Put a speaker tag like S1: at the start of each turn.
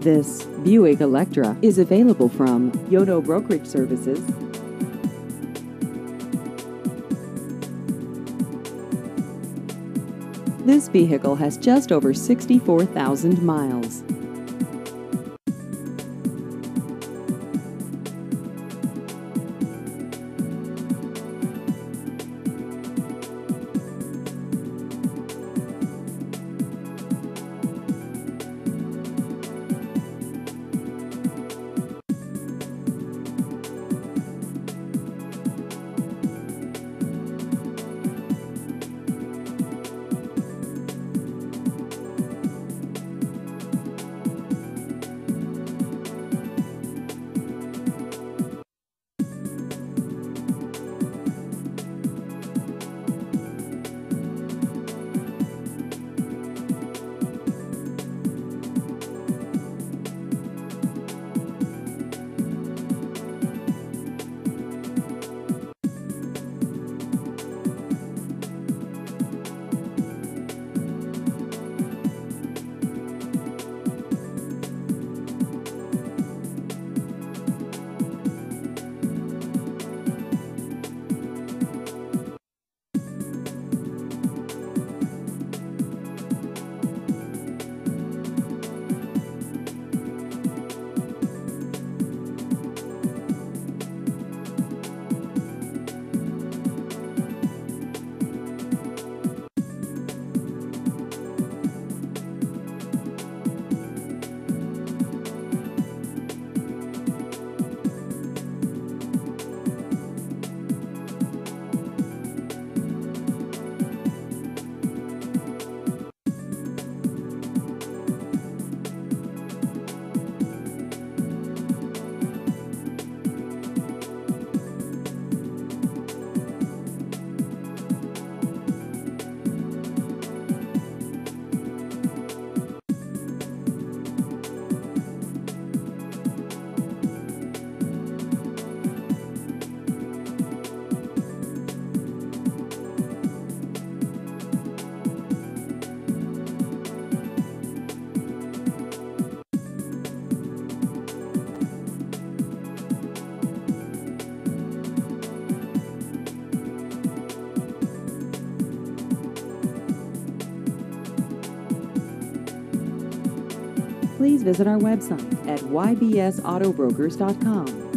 S1: This Buick Electra is available from Yono Brokerage Services. This vehicle has just over 64,000 miles. Please visit our website at ybsautobrokers.com.